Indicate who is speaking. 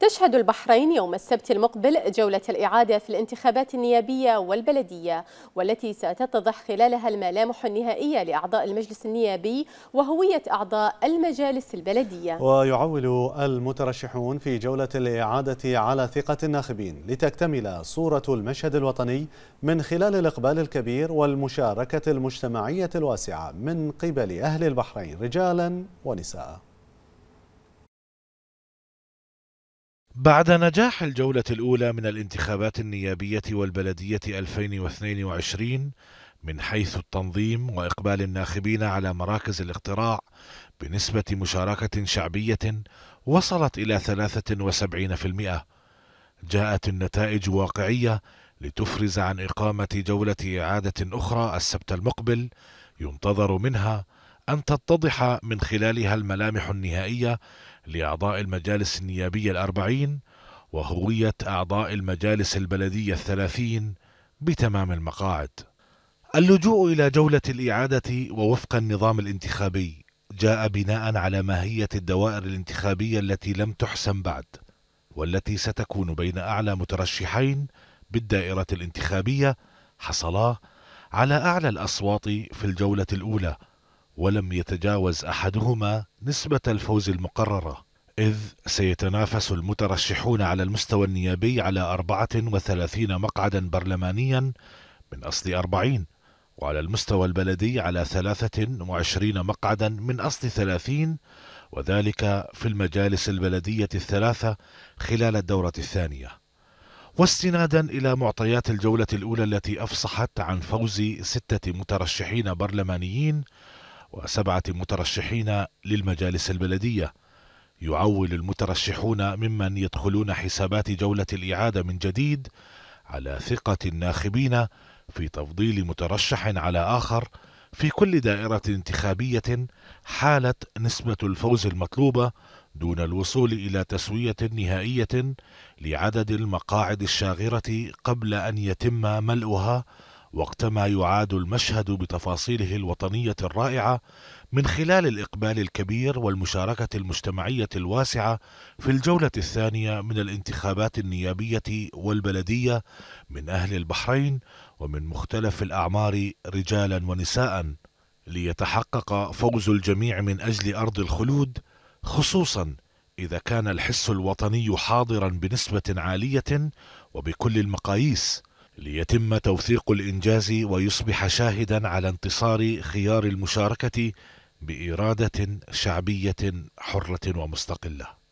Speaker 1: تشهد البحرين يوم السبت المقبل جولة الإعادة في الانتخابات النيابية والبلدية والتي ستتضح خلالها الملامح النهائية لأعضاء المجلس النيابي وهوية أعضاء المجالس البلدية.
Speaker 2: ويعول المترشحون في جولة الإعادة على ثقة الناخبين لتكتمل صورة المشهد الوطني من خلال الإقبال الكبير والمشاركة المجتمعية الواسعة من قبل أهل البحرين رجالا ونساء.
Speaker 3: بعد نجاح الجولة الأولى من الانتخابات النيابية والبلدية 2022 من حيث التنظيم وإقبال الناخبين على مراكز الاقتراع بنسبة مشاركة شعبية وصلت إلى 73% جاءت النتائج واقعية لتفرز عن إقامة جولة إعادة أخرى السبت المقبل ينتظر منها أن تتضح من خلالها الملامح النهائية لأعضاء المجالس النيابية الأربعين وهوية أعضاء المجالس البلدية الثلاثين بتمام المقاعد. اللجوء إلى جولة الإعادة ووفق النظام الانتخابي جاء بناء على ماهية الدوائر الانتخابية التي لم تحسم بعد والتي ستكون بين أعلى مترشحين بالدائرة الانتخابية حصلا على أعلى الأصوات في الجولة الأولى. ولم يتجاوز أحدهما نسبة الفوز المقررة إذ سيتنافس المترشحون على المستوى النيابي على 34 مقعدا برلمانيا من أصل 40 وعلى المستوى البلدي على 23 مقعدا من أصل 30 وذلك في المجالس البلدية الثلاثة خلال الدورة الثانية. واستنادا إلى معطيات الجولة الأولى التي أفصحت عن فوز ستة مترشحين برلمانيين وسبعة مترشحين للمجالس البلدية. يعول المترشحون ممن يدخلون حسابات جولة الإعادة من جديد على ثقة الناخبين في تفضيل مترشح على آخر في كل دائرة انتخابية حالة نسبة الفوز المطلوبة دون الوصول إلى تسوية نهائية لعدد المقاعد الشاغرة قبل أن يتم ملؤها وقتما يعاد المشهد بتفاصيله الوطنية الرائعة من خلال الإقبال الكبير والمشاركة المجتمعية الواسعة في الجولة الثانية من الانتخابات النيابية والبلدية من أهل البحرين ومن مختلف الأعمار رجالا ونساء ليتحقق فوز الجميع من أجل أرض الخلود خصوصا إذا كان الحس الوطني حاضرا بنسبة عالية وبكل المقاييس. ليتم توثيق الإنجاز ويصبح شاهدا على انتصار خيار المشاركة بإرادة شعبية حرة ومستقلة.